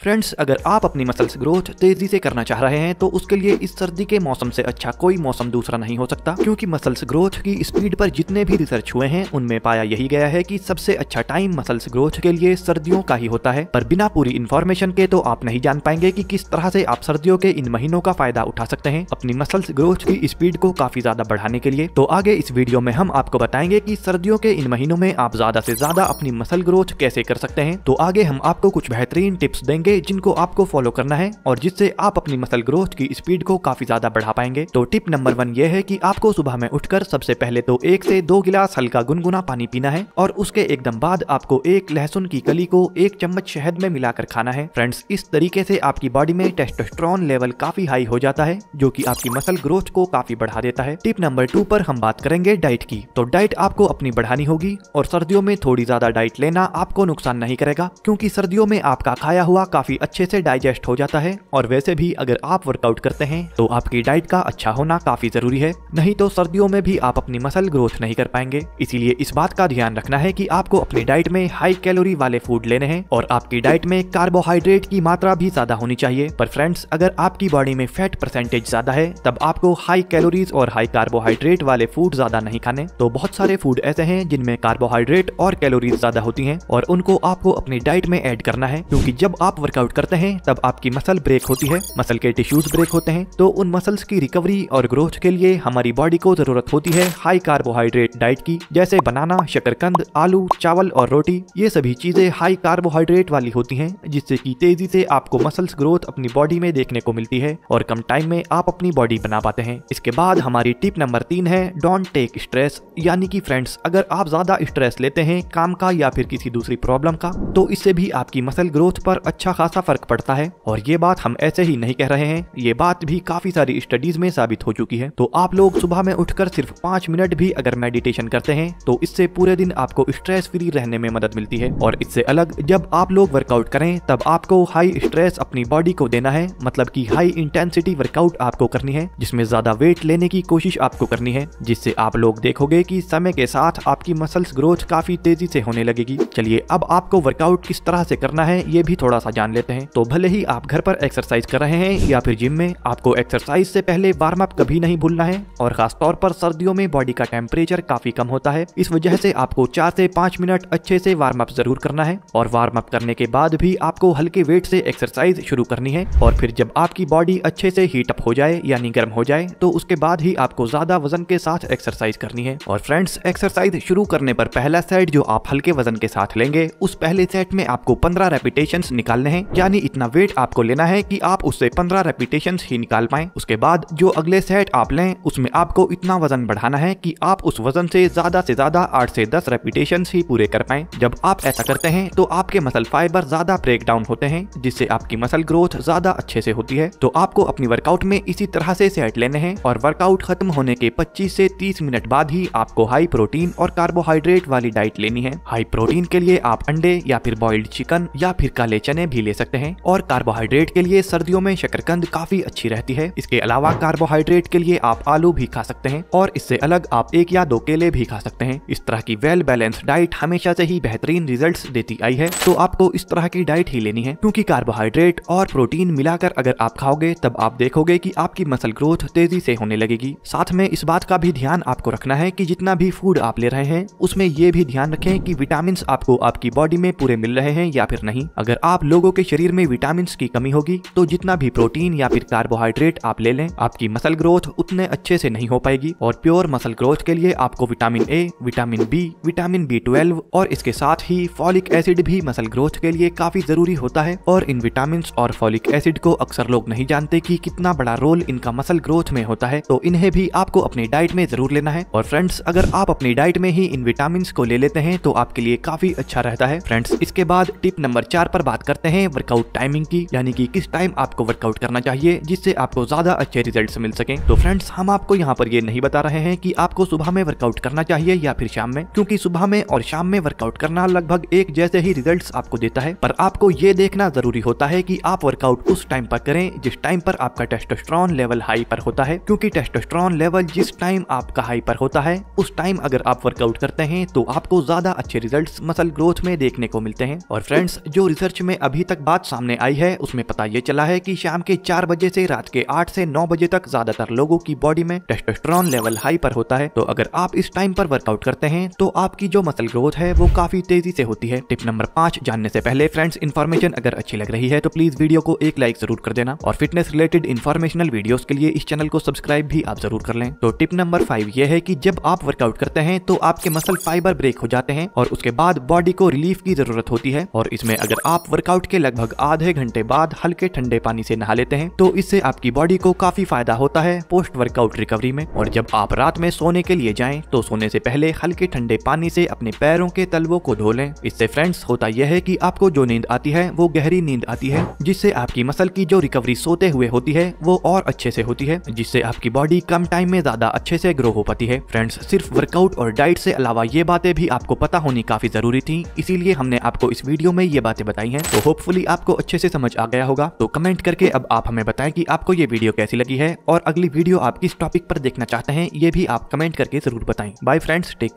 Friends अगर आप अपनी मसल्स ग्रोथ तेज़ी से करना चाह रहे हैं तो उसके लिए इस सर्दी के मौसम से अच्छा कोई मौसम दूसरा नहीं हो सकता, क्योंकि मसल्स ग्रोथ की स्पीड पर जितने भी रिसर्च हुए हैं, उनमें पाया यही गया है कि सबसे अच्छा टाइम मसल्स ग्रोथ के लिए सर्दियों का ही होता है। पर बिना पूरी इन्फॉर्मेशन के तो आप नहीं जान पाएँगे की कि किस तरह से आप सर्दियों के इन महीनों का फ़ायदा उठा सकते हैं। अपनी मसल्स ग्रोथ की स्पीड को काफ़ी ज़्यादा बढ़ाने के लिए। तो आगे इस वीडियो में हम आपको बताएँगे की सर्दियों के इन महीनों में आप ज़्यादा से ज़्यादा अपनी मसल ग्रोथ कैसे कर सकते हैं। तो आगे हम आपको कुछ बेहतरीन टिप्स देंगे। जिनको आपको फॉलो करना है और जिससे आप अपनी मसल ग्रोथ की स्पीड को काफ़ी ज़्यादा बढ़ा पाएँगे। तो टिप नंबर वन ये है कि आपको सुबह में उठकर सबसे पहले तो एक से दो गिलास हल्का गुनगुना पानी पीना है और उसके एकदम बाद आपको एक लहसुन की कली को एक चम्मच शहद में मिलाकर खाना है। फ्रेंड्स इस तरीके से आपकी बॉडी में टेस्टोस्टेरोन लेवल काफ़ी हाई हो जाता है, जो कि आपकी मसल ग्रोथ को काफ़ी बढ़ा देता है। टिप नंबर टू पर हम बात करेंगे डाइट की। तो डाइट आपको अपनी बढ़ानी होगी और सर्दियों में थोड़ी ज़्यादा डाइट लेना आपको नुकसान नहीं करेगा, क्योंकि सर्दियों में आपका खाया हुआ काफ़ी अच्छे से डाइजेस्ट हो जाता है और वैसे भी अगर आप वर्कआउट करते हैं तो आपकी डाइट का अच्छा होना काफ़ी ज़रूरी है। नहीं तो सर्दियों में भी आप अपनी मसल ग्रोथ नहीं कर पाएँगे। इसीलिए इस बात का ध्यान रखना है कि आपको अपनी डाइट में हाई कैलोरी वाले फ़ूड लेने हैं और आपकी डाइट में कार्बोहाइड्रेट की मात्रा भी ज़्यादा होनी चाहिए। पर फ्रेंड्स अगर आपकी बॉडी में फैट परसेंटेज ज़्यादा है, तब आपको हाई कैलोरीज और हाई कार्बोहाइड्रेट वाले फ़ूड ज़्यादा नहीं खाने। तो बहुत सारे फ़ूड ऐसे हैं जिनमें कार्बोहाइड्रेट और कैलोरीज ज़्यादा होती हैं और उनको आपको अपनी डाइट में ऐड करना है, क्योंकि जब आप वर्कआउट करते हैं, तब आपकी मसल ब्रेक होती है मसल के टिश्यूज ब्रेक होते हैं तो उन मसल्स की रिकवरी और ग्रोथ के लिए हमारी बॉडी को ज़रूरत होती है हाई कार्बोहाइड्रेट डाइट की, जैसे बनाना शकरकंद आलू, चावल और रोटी, ये सभी चीज़ें हाई कार्बोहाइड्रेट वाली होती हैं, जिससे कि तेज़ी से आपको मसल्स ग्रोथ अपनी बॉडी में देखने को मिलती है और कम टाइम में आप अपनी बॉडी बना पाते हैं। इसके बाद हमारी टिप नंबर तीन है डोंट टेक स्ट्रेस यानी कि फ्रेंड्स अगर आप ज़्यादा स्ट्रेस लेते हैं, काम का या फिर किसी दूसरी प्रॉब्लम का तो इससे भी आपकी मसल ग्रोथ पर अच्छा खासा फ़र्क पड़ता है। और ये बात हम ऐसे ही नहीं कह रहे हैं। ये बात भी काफ़ी सारी स्टडीज़ में साबित हो चुकी है। तो आप लोग सुबह में उठकर सिर्फ़ पाँच मिनट भी अगर मेडिटेशन करते हैं तो इससे पूरे दिन आपको स्ट्रेस फ्री रहने में मदद मिलती है। और इससे अलग, जब आप लोग वर्कआउट करें, तब आपको हाई स्ट्रेस अपनी बॉडी को देना है। मतलब की हाई इंटेंसिटी वर्कआउट आपको करनी है, जिसमें ज़्यादा वेट लेने की कोशिश आपको करनी है, जिससे आप लोग देखोगे की समय के साथ आपकी मसल्स ग्रोथ काफ़ी तेज़ी से होने लगेगी। चलिए, अब आपको वर्कआउट किस तरह से करना है, ये भी थोड़ा सा जान लेते हैं। तो भले ही आप घर पर एक्सरसाइज कर रहे हैं या फिर जिम में, आपको एक्सरसाइज से पहले वार्म अप कभी नहीं भूलना है और खासतौर पर सर्दियों में बॉडी का टेम्परेचर काफ़ी कम होता है। इस वजह से आपको चार से पाँच मिनट अच्छे से वार्म अप ज़रूर करना है और वार्म अप करने के बाद भी आपको हल्के वेट से एक्सरसाइज शुरू करनी है और फिर जब आपकी बॉडी अच्छे से हीट अप हो जाए यानी गर्म हो जाए तो उसके बाद ही आपको ज़्यादा वज़न के साथ एक्सरसाइज करनी है। और फ्रेंड्स एक्सरसाइज शुरू करने पर पहला सेट जो आप हल्के वज़न के साथ लेंगे, उस पहले सेट में आपको पंद्रह रेपिटेशन निकालने हैं। यानी इतना वेट आपको लेना है कि आप उससे पंद्रह रेपिटेशन ही निकाल पाए। उसके बाद जो अगले सेट आप लें, उसमें आपको इतना वज़न बढ़ाना है कि आप उस वज़न से ज़्यादा से ज़्यादा आठ से दस रेपिटेशन ही पूरे कर पाए। जब आप ऐसा करते हैं तो आपके मसल फाइबर ज़्यादा ब्रेक डाउन होते हैं, जिससे आपकी मसल ग्रोथ ज़्यादा अच्छे से होती है। तो आपको अपनी वर्कआउट में इसी तरह से सेट लेने हैं और वर्कआउट खत्म होने के 25 से 30 मिनट बाद ही आपको हाई प्रोटीन और कार्बोहाइड्रेट वाली डाइट लेनी है। हाई प्रोटीन के लिए आप अंडे या फिर बॉइल्ड चिकन या फिर काले चने भी ले सकते हैं। और कार्बोहाइड्रेट के लिए सर्दियों में शकरकंद काफ़ी अच्छी रहती है। इसके अलावा कार्बोहाइड्रेट के लिए आप आलू भी खा सकते हैं। और इससे अलग आप एक या दो केले भी खा सकते हैं। इस तरह की वेल बैलेंस डाइट हमेशा से ही बेहतरीन रिज़ल्ट देती आई है। तो आपको इस तरह की डाइट ही लेनी है। क्योंकि कार्बोहाइड्रेट और प्रोटीन मिलाकर अगर आप खाओगे, तब आप देखोगे कि आपकी मसल ग्रोथ तेज़ी से होने लगेगी। साथ में इस बात का भी ध्यान आपको रखना है कि जितना भी फ़ूड आप ले रहे हैं, उसमें ये भी ध्यान रखें कि विटामिन आपको आपकी बॉडी में पूरे मिल रहे हैं या फिर नहीं। अगर आप लोगों के शरीर में विटामिन की कमी होगी तो जितना भी प्रोटीन या फिर कार्बोहाइड्रेट आप ले लें, आपकी मसल ग्रोथ उतने अच्छे से नहीं हो पाएगी और प्योर मसल ग्रोथ के लिए आपको vitamin A vitamin B vitamin B twelve और इसके साथ ही फॉलिक एसिड भी मसल ग्रोथ के लिए काफ़ी ज़रूरी होता है और इन विटामिन और फॉलिक एसिड को अक्सर लोग नहीं जानते कि कितना बड़ा रोल इनका मसल ग्रोथ में होता है तो इन्हें भी आपको अपनी डाइट में ज़रूर लेना है। और फ्रेंड्स अगर आप अपनी डाइट में ही इन विटामिन को ले लेते हैं तो आपके लिए काफ़ी अच्छा रहता है। फ्रेंड्स इसके बाद टिप नंबर चार पर बात करते हैं। वर्कआउट टाइमिंग की, यानी कि किस टाइम आपको वर्कआउट करना चाहिए, जिससे आपको ज़्यादा अच्छे रिज़ल्ट मिल सके। तो फ्रेंड्स हम आपको यहाँ पर ये नहीं बता रहे हैं कि आपको सुबह में वर्कआउट करना चाहिए या फिर शाम में, क्योंकि सुबह में और शाम में वर्कआउट करना लगभग एक जैसे ही रिज़ल्ट आपको देता है। पर आपको ये देखना ज़रूरी होता है की आप वर्कआउट उस टाइम पर करें, जिस टाइम पर आपका टेस्टोस्ट्रॉन लेवल हाई पर होता है, क्योंकि टेस्टोस्ट्रॉन लेवल जिस टाइम आपका हाई पर होता है, उस टाइम अगर आप वर्कआउट करते हैं तो आपको ज़्यादा अच्छे रिजल्ट्स मसल ग्रोथ में देखने को मिलते हैं। और फ्रेंड्स जो रिसर्च में अभी तक बात सामने आई है, उसमें पता ये चला है कि शाम के चार बजे से रात के आठ से नौ बजे तक ज़्यादातर लोगों की बॉडी में टेस्टोस्टेरोन लेवल हाई पर होता है। तो अगर आप इस टाइम पर वर्कआउट करते हैं तो आपकी जो मसल ग्रोथ है, वो काफ़ी तेज़ी से होती है। टिप नंबर पाँच, जानने से पहले फ्रेंड्स इन्फॉर्मेशन अगर अच्छी लग रही है तो प्लीज़ वीडियो को एक लाइक ज़रूर कर देना। और फिटनेस रिलेटेड इन्फॉर्मेशनल वीडियोस के लिए इस चैनल को सब्सक्राइब भी आप ज़रूर कर लें। तो टिप नंबर फाइव ये है कि जब आप वर्कआउट करते हैं तो आपके मसल फाइबर ब्रेक हो जाते हैं और उसके बाद बॉडी को रिलीफ की ज़रूरत होती है। और इसमें अगर आप वर्कआउट के लगभग आधे घंटे बाद हल्के ठंडे पानी से नहा लेते हैं। तो इससे आपकी बॉडी को काफ़ी फ़ायदा होता है पोस्ट वर्कआउट रिकवरी में। और जब आप रात में सोने के लिए जाएँ तो सोने से पहले हल्के ठंडे पानी से अपने पैरों के तलवों को धो लें। इससे फ्रेंड्स होता यह है कि आपको जो नींद आती है, वो गहरी नींद आती है, जिससे आपकी मसल की जो रिकवरी सोते हुए होती है, वो और अच्छे से होती है, जिससे आपकी बॉडी कम टाइम में ज़्यादा अच्छे से ग्रो हो पाती है। फ्रेंड्स सिर्फ़ वर्कआउट और डाइट से अलावा ये बातें भी आपको पता होनी काफ़ी ज़रूरी थी, इसीलिए हमने आपको इस वीडियो में ये बातें बताई हैं। तो होपफुली आपको अच्छे से समझ आ गया होगा। तो कमेंट करके अब आप हमें बताएँ कि आपको ये वीडियो कैसी लगी है। और अगली वीडियो आप किस टॉपिक पर देखना चाहते हैं, ये भी आप कमेंट करके ज़रूर बताएँ। Bye friends take care